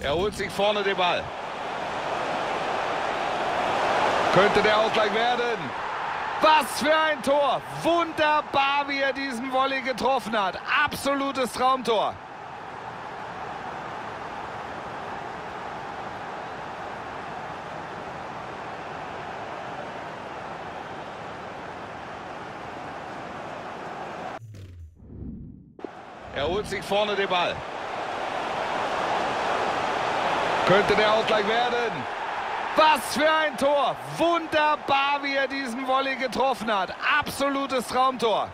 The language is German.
Er holt sich vorne den Ball. Könnte der Ausgleich werden. Was für ein Tor! Wunderbar, wie er diesen Volley getroffen hat. Absolutes Traumtor. Er holt sich vorne den Ball. Könnte der Ausgleich werden. Was für ein Tor! Wunderbar, wie er diesen Volley getroffen hat. Absolutes Traumtor.